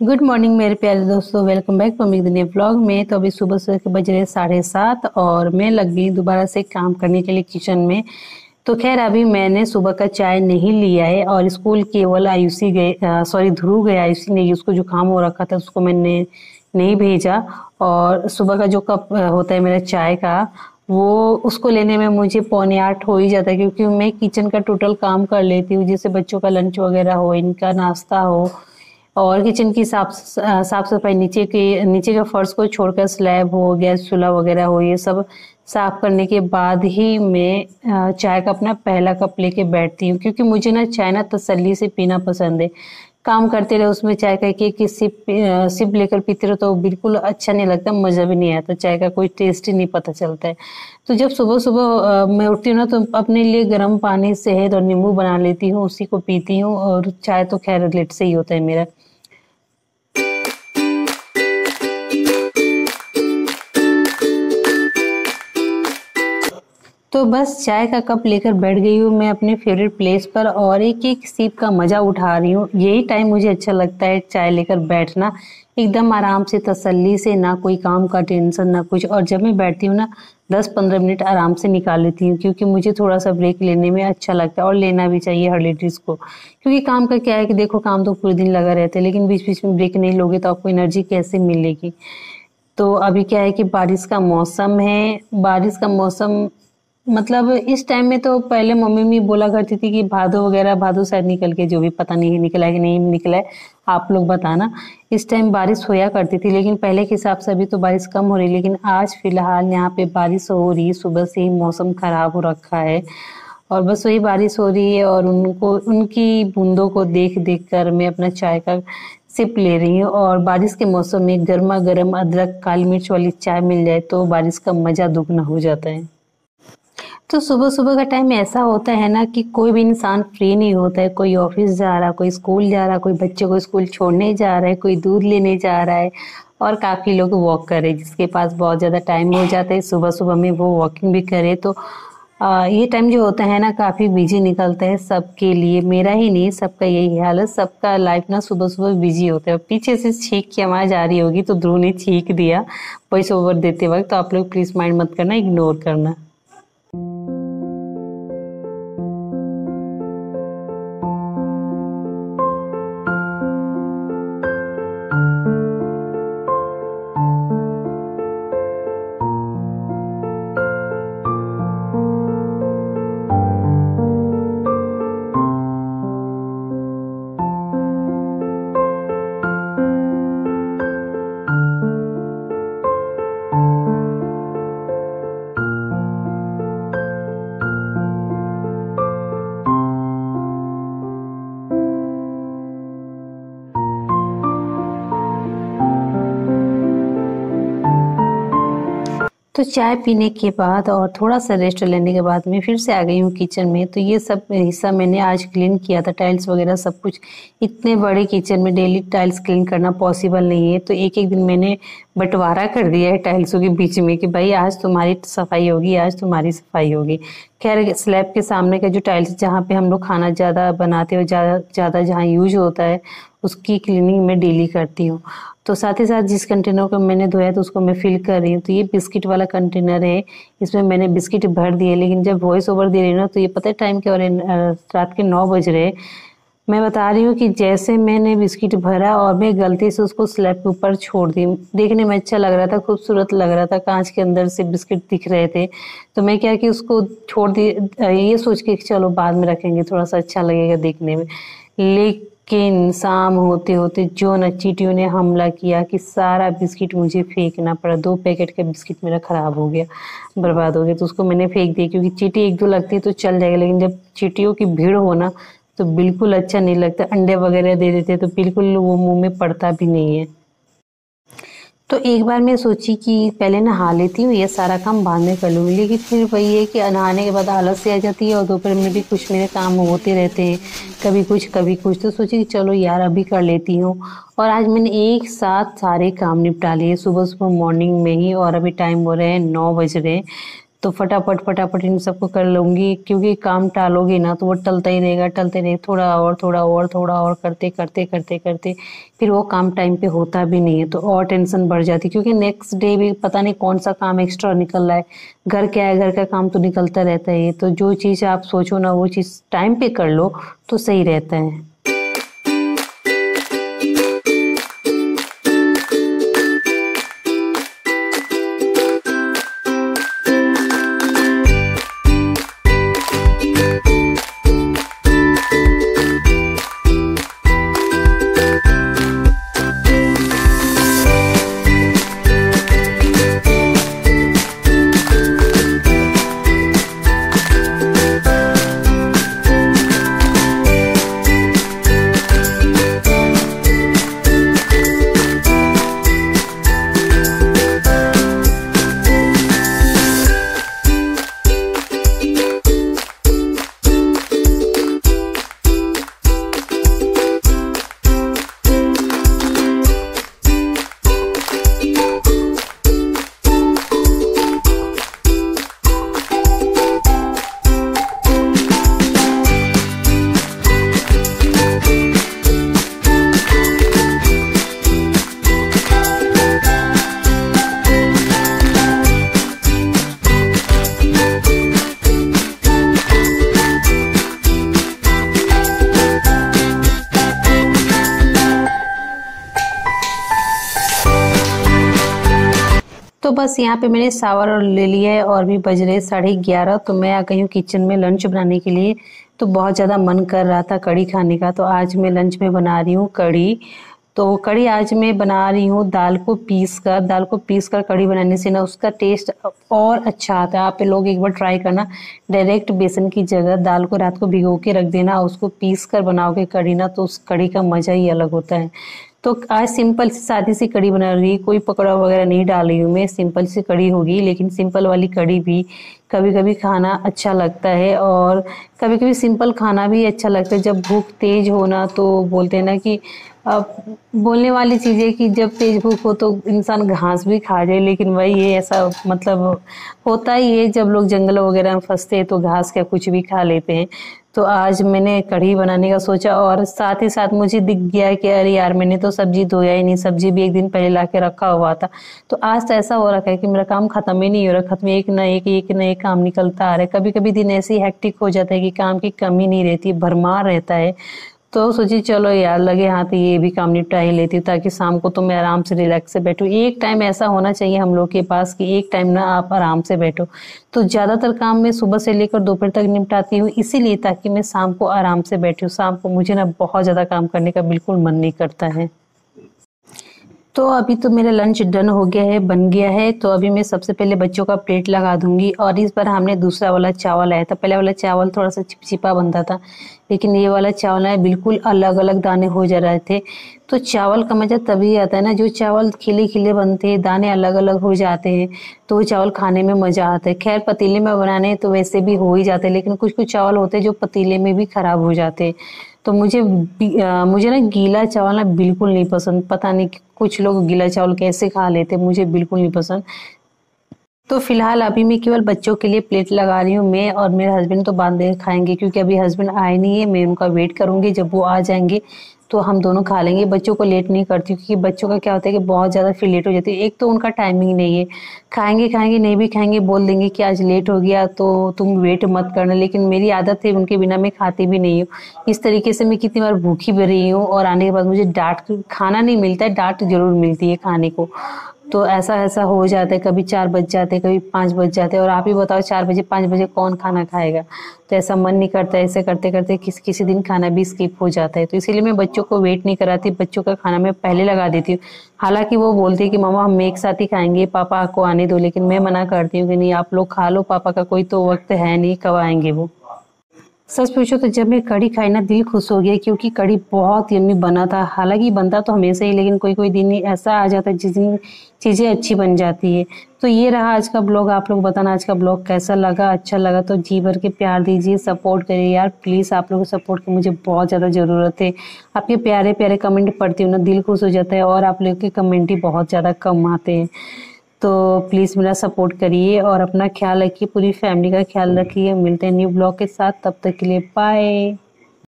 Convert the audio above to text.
Good morning मेरे प्यारे दोस्तों। वेलकम बैक टू अमिक दुनिया ब्लॉग में। तो अभी सुबह सुबह के बज रहे साढ़े सात और मैं लग गई दोबारा से काम करने के लिए किचन में। तो खैर, अभी मैंने सुबह का चाय नहीं लिया है और स्कूल केवल आयुषी गए सॉरी ध्रुव गए आयुषी ने उसको जो काम हो रखा था, उसको मैंने नहीं भेजा। और सुबह का जो कप होता है मेरा चाय का, वो उसको लेने में मुझे पौने आठ हो ही जाता है क्योंकि मैं किचन का टोटल काम कर लेती हूँ। जैसे बच्चों का लंच वगैरह हो, इनका नाश्ता हो और किचन की साफ़ साफ़ सफ़ाई नीचे के नीचे के फर्श को छोड़कर स्लैब हो, गैस चूल्हा वगैरह हो, ये सब साफ़ करने के बाद ही मैं चाय का अपना पहला कप लेके बैठती हूँ। क्योंकि मुझे ना चाय ना तसल्ली से पीना पसंद है। काम करते रहे, उसमें चाय का एक एक सिप सिप लेकर पीते रहो तो बिल्कुल अच्छा नहीं लगता, मज़ा भी नहीं आता। चाय का कोई टेस्ट ही नहीं पता चलता है। तो जब सुबह सुबह मैं उठती हूँ ना तो अपने लिए गर्म पानी, शहद और नींबू बना लेती हूँ, उसी को पीती हूँ और चाय तो खैर लेट से ही होता है मेरा। तो बस चाय का कप लेकर बैठ गई हूँ मैं अपने फेवरेट प्लेस पर और एक एक सीप का मज़ा उठा रही हूँ। यही टाइम मुझे अच्छा लगता है चाय लेकर बैठना। एकदम आराम से, तसल्ली से, ना कोई काम का टेंशन ना कुछ। और जब मैं बैठती हूँ ना दस पंद्रह मिनट आराम से निकाल लेती हूँ क्योंकि मुझे थोड़ा सा ब्रेक लेने में अच्छा लगता है और लेना भी चाहिए हर लेडीज़ को। क्योंकि काम का क्या है कि देखो, काम तो पूरे दिन लगा रहता है, लेकिन बीच बीच में ब्रेक नहीं लोगे तो आपको एनर्जी कैसे मिलेगी? तो अभी क्या है कि बारिश का मौसम है। बारिश का मौसम मतलब इस टाइम में तो पहले मम्मी भी बोला करती थी कि भादो वगैरह, भादो शायद निकल के जो भी पता नहीं निकला कि नहीं निकला है, आप लोग बताना। इस टाइम बारिश होया करती थी, लेकिन पहले के हिसाब से अभी तो बारिश कम हो रही लेकिन आज फ़िलहाल यहाँ पे बारिश हो रही सुबह से ही मौसम खराब हो रखा है। और बस वही बारिश हो रही है और उनको, उनकी बूंदों को देख देख कर मैं अपना चाय का सिप ले रही हूँ। और बारिश के मौसम में गर्मा गर्म अदरक, काली मिर्च वाली चाय मिल जाए तो बारिश का मज़ा दुगना हो जाता है। तो सुबह सुबह का टाइम ऐसा होता है ना कि कोई भी इंसान फ्री नहीं होता है कोई ऑफ़िस जा रहा कोई स्कूल जा रहा कोई बच्चे को स्कूल छोड़ने जा रहा है कोई दूध लेने जा रहा है और काफ़ी लोग वॉक करे जिसके पास बहुत ज़्यादा टाइम हो जाता है सुबह सुबह में वो वॉकिंग भी करे। तो आ, ये टाइम जो होता है ना काफ़ी बिज़ी निकलता है सबके लिए। मेरा ही नहीं सबका यही हाल है। सबका लाइफ ना सुबह सुबह बिज़ी होता है। पीछे से छींक की आवाज़ आ रही होगी तो ध्रुव ने छींक दिया वॉइस ओवर देते वक्त। तो आप लोग प्लीज़ माइंड मत करना इग्नोर करना। तो चाय पीने के बाद और थोड़ा सा रेस्ट लेने के बाद मैं फिर से आ गई हूँ किचन में। तो ये सब हिस्सा मैंने आज क्लीन किया था। टाइल्स वगैरह सब कुछ। इतने बड़े किचन में डेली टाइल्स क्लीन करना पॉसिबल नहीं है। तो एक एक दिन मैंने बंटवारा कर दिया है टाइल्सों के बीच में कि भाई आज तुम्हारी सफ़ाई होगी, आज तुम्हारी सफ़ाई होगी। खैर स्लैब के सामने का जो टाइल्स जहाँ पे हम लोग खाना ज़्यादा बनाते हो ज़्यादा ज़्यादा जहाँ यूज़ होता है, उसकी क्लीनिंग मैं डेली करती हूँ। तो साथ ही साथ जिस कंटेनर को मैंने धोया तो उसको मैं फिल कर रही हूँ। तो ये बिस्किट वाला कंटेनर है, इसमें मैंने बिस्किट भर दिए लेकिन जब वॉइस ओवर दे रही हूँ ना तो ये पता है टाइम के और रात के नौ बज रहे मैं बता रही हूँ कि जैसे मैंने बिस्किट भरा और मैं गलती से उसको स्लैब के ऊपर छोड़ दी, देखने में अच्छा लग रहा था, खूबसूरत लग रहा था, कांच के अंदर से बिस्किट दिख रहे थे। तो मैं क्या कि उसको छोड़ दी, ये सोच के चलो बाद में रखेंगे थोड़ा सा अच्छा लगेगा देखने में। लेकिन शाम होते होते जो न चीटियों ने हमला किया कि सारा बिस्किट मुझे फेंकना पड़ा, दो पैकेट का बिस्किट मेरा ख़राब हो गया, बर्बाद हो गया तो उसको मैंने फेंक दिया, क्योंकि चीटी एक दो लगती है तो चल जाएगा, लेकिन जब चीटियों की भीड़ हो ना तो बिल्कुल अच्छा नहीं लगता। अंडे वगैरह दे देते तो बिल्कुल वो मुँह में पड़ता भी नहीं है। तो एक बार मैं सोची कि पहले नहा लेती हूँ, ये सारा काम बाद में कर लूँगी। लेकिन फिर वही है कि नहाने के बाद आलस से आ जाती है और दोपहर में भी कुछ मेरे काम होते रहते हैं, कभी कुछ कभी कुछ। तो सोची कि चलो यार, अभी कर लेती हूँ। और आज मैंने एक साथ सारे काम निपटा लिए सुबह सुबह मॉर्निंग में ही और अभी टाइम हो रहे हैं नौ बज रहे तो फटाफट फटाफट इन सबको कर लूँगी। क्योंकि काम टालोगे ना तो वो टलता ही रहेगा, टलते रहेगा थोड़ा और थोड़ा और थोड़ा और करते करते करते करते। फिर वो काम टाइम पे होता भी नहीं है तो और टेंशन बढ़ जाती क्योंकि नेक्स्ट डे भी पता नहीं कौन सा काम एक्स्ट्रा निकल रहा है। घर क्या है, घर का काम तो निकलता रहता है तो जो चीज़ आप सोचो ना, वो चीज़ टाइम पे कर लो तो सही रहता है। तो बस यहाँ पे मैंने सावर ले लिया है और भी बज रहे साढ़े ग्यारह। तो मैं आ गई हूँ किचन में लंच बनाने के लिए। तो बहुत ज़्यादा मन कर रहा था कड़ी खाने का। तो आज मैं लंच में बना रही हूँ कड़ी तो कड़ी आज मैं बना रही हूँ दाल को पीस कर। दाल को पीस कर कड़ी बनाने से ना उसका टेस्ट और अच्छा आता है। आप लोग एक बार ट्राई करना। डायरेक्ट बेसन की जगह दाल को रात को भिगो के रख देना। उसको पीस कर बनाओगे कड़ी ना तो उस कड़ी का मज़ा ही अलग होता है। तो आज सिंपल सी सादी सी कड़ी बना रही कोई पकौड़ा वगैरह नहीं डाल रही हूँ मैं। सिंपल सी कड़ी होगी, लेकिन सिंपल वाली कड़ी भी कभी कभी खाना अच्छा लगता है और कभी कभी सिंपल खाना भी अच्छा लगता है। जब भूख तेज होना तो बोलते हैं ना कि अब बोलने वाली चीज़ है कि जब तेज भूख हो तो इंसान घास भी खा जाए। लेकिन वही ये ऐसा मतलब होता ही है। जब लोग जंगल वगैरह में फंसते हैं तो घास का कुछ भी खा लेते हैं। तो आज मैंने कढ़ी बनाने का सोचा और साथ ही साथ मुझे दिख गया कि अरे यार, मैंने तो सब्ज़ी धोया ही नहीं, सब्ज़ी भी एक दिन पहले ला के रखा हुआ था। तो आज तो ऐसा हो रखा है कि मेरा काम खत्म ही नहीं हो रहा, खत्म एक न एक एक न एक काम निकलता आ रहा है। कभी कभी दिन ऐसे ही हैक्टिक हो जाता है कि काम की कमी नहीं रहती, भरमार रहता है। तो सोची, चलो यार, लगे हाथ तो ये भी काम निपटा ही लेती हूँ, ताकि शाम को तो मैं आराम से रिलैक्स से बैठूँ। एक टाइम ऐसा होना चाहिए हम लोग के पास कि एक टाइम ना आप आराम से बैठो। तो ज़्यादातर काम मैं सुबह से लेकर दोपहर तक निपटाती हूँ, इसीलिए ताकि मैं शाम को आराम से बैठूँ। शाम को मुझे ना बहुत ज़्यादा काम करने का बिल्कुल मन नहीं करता है। तो अभी तो मेरा लंच डन हो गया है, बन गया है। तो अभी मैं सबसे पहले बच्चों का प्लेट लगा दूँगी और इस बार हमने दूसरा वाला चावल आया था। पहले वाला चावल थोड़ा सा चिपचिपा बनता था। लेकिन ये वाला चावल है बिल्कुल अलग अलग दाने हो जा रहे थे। तो चावल का मज़ा तभी आता है ना जो चावल खिले खिले बनते हैं दाने अलग अलग हो जाते हैं तो वो चावल खाने में मज़ा आता है। खैर पतीले में बनाने तो वैसे भी हो ही जाते हैं लेकिन कुछ कुछ चावल होते हैं जो पतीले में भी ख़राब हो जाते हैं। तो मुझे आ, मुझे ना गीला चावल ना बिल्कुल नहीं पसंद। पता नहीं कुछ लोग गीला चावल कैसे खा लेते मुझे बिल्कुल नहीं पसंद। तो फ़िलहाल अभी मैं केवल बच्चों के लिए प्लेट लगा रही हूँ। मैं और मेरे हस्बैंड तो बाँध खाएँगे, क्योंकि अभी हस्बैंड आए नहीं है। मैं उनका वेट करूँगी, जब वो आ जाएँगे तो हम दोनों खा लेंगे। बच्चों को लेट नहीं करती, क्योंकि बच्चों का क्या होता है कि बहुत ज़्यादा फिर लेट हो जाती है। एक तो उनका टाइमिंग नहीं है। खाएँगे खाएँगे, नहीं भी खाएँगे, बोल देंगे कि आज लेट हो गया तो तुम वेट मत करना। लेकिन मेरी आदत है, उनके बिना मैं खाती भी नहीं हूँ। इस तरीके से मैं कितनी बार भूखी भी रही हूँ, और आने के बाद मुझे डांट, खाना नहीं मिलता है डांट ज़रूर मिलती है खाने को। तो ऐसा ऐसा हो जाता है, कभी चार बज जाते कभी पाँच बज जाते और आप ही बताओ चार बजे, पाँच बजे कौन खाना खाएगा? तो ऐसा मन नहीं करता, ऐसे करते करते किसी किसी दिन खाना भी स्किप हो जाता है। तो इसीलिए मैं बच्चों को वेट नहीं कराती, बच्चों का खाना मैं पहले लगा देती हूँ। हालाँकि वो बोलती है कि मामा हम एक साथ ही खाएँगे, पापा को आने दो। लेकिन मैं मना करती हूँ कि, नहीं, आप लोग खा लो, पापा का कोई तो वक्त है नहीं, कब आएँगे वो? सच पूछो तो जब मैं कड़ी खाई ना, दिल खुश हो गया क्योंकि कड़ी बहुत यम्मी बना था। हालाँकि बनता तो हमेशा ही, लेकिन कोई कोई दिन ऐसा आ जाता है जिस दिन चीज़ें अच्छी बन जाती है। तो ये रहा आज का ब्लॉग। आप लोग बताना आज का ब्लॉग कैसा लगा अच्छा लगा तो जी भर के प्यार दीजिए, सपोर्ट करिए यार। प्लीज़ आप लोगों को सपोर्ट की मुझे बहुत ज़्यादा ज़रूरत है। आपके प्यारे प्यारे कमेंट पढ़ती हूँ ना, दिल खुश हो जाता है और आप लोग के कमेंट ही बहुत ज़्यादा कम आते हैं। तो प्लीज़ मेरा सपोर्ट करिए और अपना ख्याल रखिए, पूरी फैमिली का ख्याल रखिए। मिलते हैं न्यू ब्लॉग के साथ, तब तक के लिए बाय